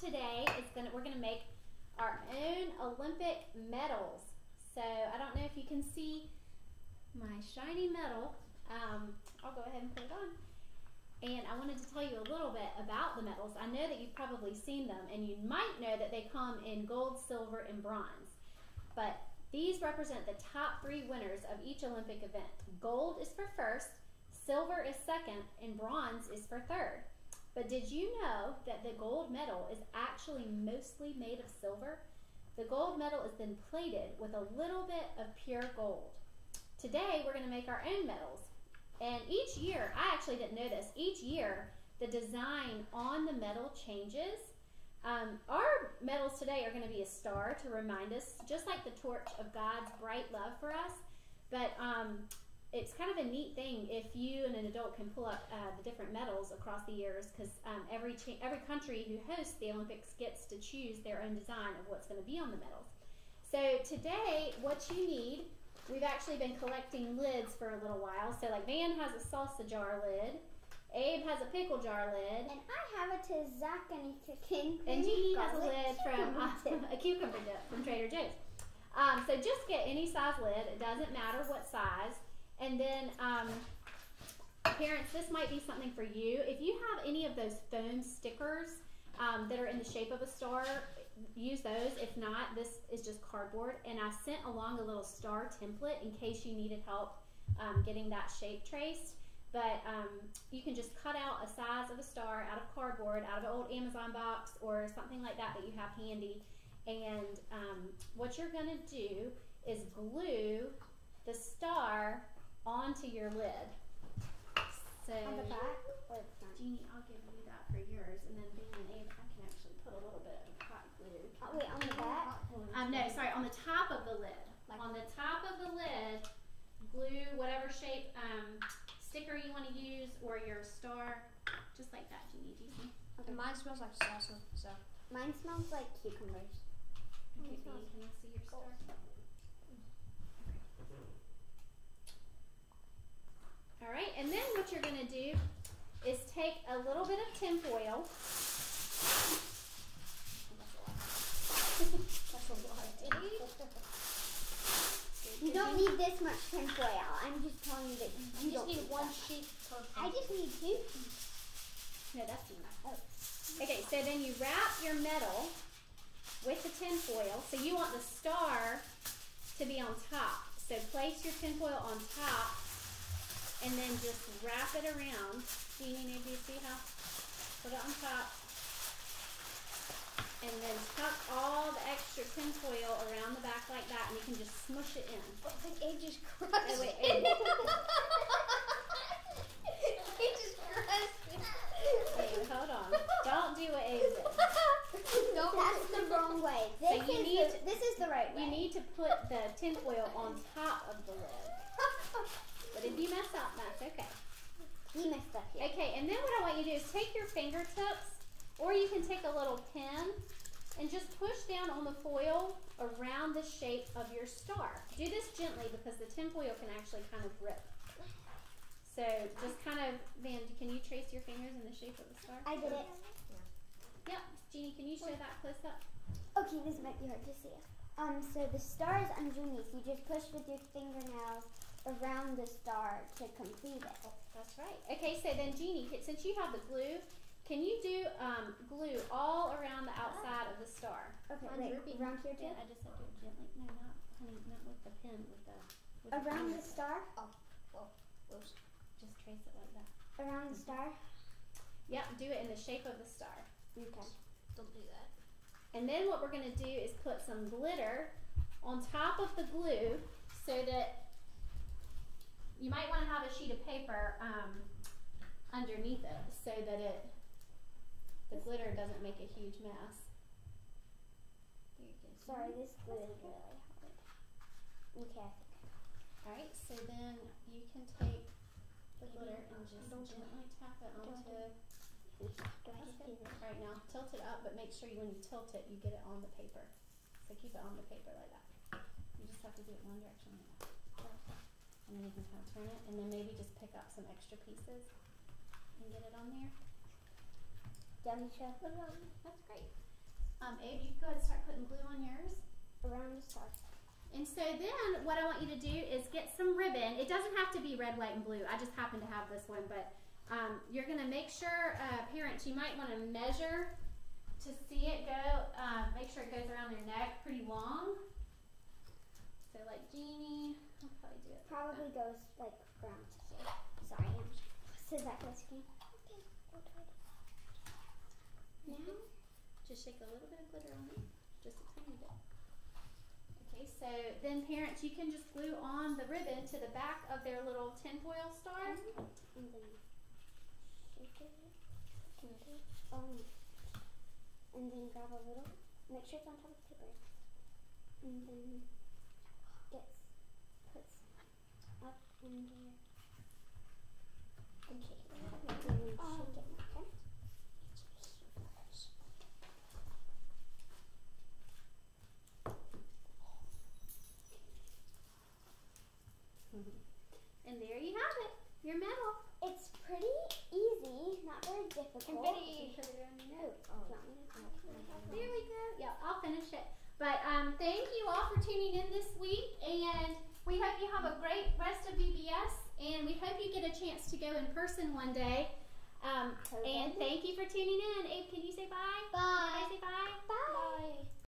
today is gonna we're gonna make our own Olympic medals. So I don't know if you can see my shiny medal. Um, I'll go ahead and put it on. And I wanted to tell you a little bit about the medals. I know that you've probably seen them, and you might know that they come in gold, silver, and bronze. But these represent the top three winners of each Olympic event. Gold is for first, silver is second, and bronze is for third. But did you know that the gold medal is actually mostly made of silver? The gold medal is then plated with a little bit of pure gold. Today we're going to make our own medals. And each year, I actually didn't know this, each year the design on the medal changes. Um, our medals today are going to be a star to remind us, just like the torch of God's bright love for us. But um, it's kind of a neat thing if you and an adult can pull up uh, the different medals across the years because um, every every country who hosts the Olympics gets to choose their own design of what's going to be on the medals. So today, what you need, we've actually been collecting lids for a little while. So like Van has a salsa jar lid, Abe has a pickle jar lid, And I have a tzatziki chicken. and Jeannie has a lid from uh, a cucumber dip from Trader Joe's. Um, so just get any size lid. It doesn't matter what size. And then, um, parents, this might be something for you. If you have any of those foam stickers um, that are in the shape of a star, use those. If not, this is just cardboard. And I sent along a little star template in case you needed help um, getting that shape traced. But um, you can just cut out a size of a star out of cardboard, out of an old Amazon box or something like that that you have handy. And um, what you're going to do is glue the star onto your lid. So, On the back or the front? Jeannie, I'll give you that for yours, and then Ben and Abe, I can actually put a little bit of hot glue. Oh, wait, on the back? Um, no, sorry, on the top of the lid. Like on the top of the lid, glue whatever shape um, sticker you want to use or your star, just like that, Jeannie. Do you see? And mine smells like salsa, so. Mine smells like cucumbers. Okay, Ben, can I see your star? All right, and then what you're gonna do is take a little bit of tin foil. That's a lot. You don't need this much tinfoil. I'm just telling you that you, You don't just need one sheet per I just need two. No, that's enough. Oh. Okay, so then you wrap your metal with the tin foil. So you want the star to be on top. So place your tin foil on top and then just wrap it around. Do you need to see how? Put it on top. And then tuck all the extra tin foil around the back like that and you can just smush it in. But the just Oh, crushed wait, it. Abe. It just crushed it. Abe, hold on. Don't do what Abe did. Don't That's the wrong way. So This you is need the, this is the right way. You need to put the tinfoil on top of the lid. But if you mess up, that's okay. You messed up here. Okay, and then what I want you to do is take your fingertips, or you can take a little pin and just push down on the foil around the shape of your star. Do this gently because the tin foil can actually kind of rip. So just kind of, Van, can you trace your fingers in the shape of the star? I did it. Yep. Jeannie, can you show that close up? Okay, this might be hard to see. Um, so the star is underneath. You just push with your fingernails around the star to complete it. That's right. Okay, so then Jeannie, since you have the glue, can you do um, glue all around the outside of the star? Okay, wait, around here too? Yeah, I just said do it gently. No, not honey, not with the pin, with the with the Around the fingers. star? Whoops. Just trace it like that. Around the star? Yep, do it in the shape of the star. Okay. Don't do that. And then what we're gonna do is put some glitter on top of the glue so that you might want to have a sheet of paper um, underneath it so that it the glitter doesn't make a huge mess. There you go. Sorry, this glue is really hard. Okay, I think. All right, so then you can take the glitter and just gently tap it onto. Do I That's just good. do this? All right, now tilt it up, but make sure you, when you tilt it, you get it on the paper. So keep it on the paper like that. You just have to do it one direction like that. And then you can kind of turn it, and then maybe just pick up some extra pieces and get it on there. Dummy show. That's great. Um, Abe, you can go ahead and start putting glue on yours. Around the star. And so then what I want you to do is get some ribbon. It doesn't have to be red, white, and blue. I just happen to have this one, but um, you're gonna make sure, uh, parents, you might wanna measure to see it go, uh, make sure it goes around their neck pretty long. So like Jeannie, I'll probably do it. like. Probably goes like around to here. Sorry, I'm so that goes here. Okay, we'll try to. Now, Just shake a little bit of glitter on it, just a tiny bit. Okay, so then parents, you can just glue on the ribbon to the back of their little tinfoil star. and then shake it. Shake it. Um, and then grab a little. Make sure it's on top of the paper. And then gets puts up under. Okay. And then shake it more. Okay. And there you have it, your medal. It's pretty easy, not very difficult. Confetti. Put it on your Oh, me to- There we go. Yeah, I'll finish it. But um, thank you all for tuning in this week, and we hope you have a great rest of VBS, and we hope you get a chance to go in person one day. Um, and thank you for tuning in. Abe, can you say bye? Bye. Can I say bye? Bye. Bye.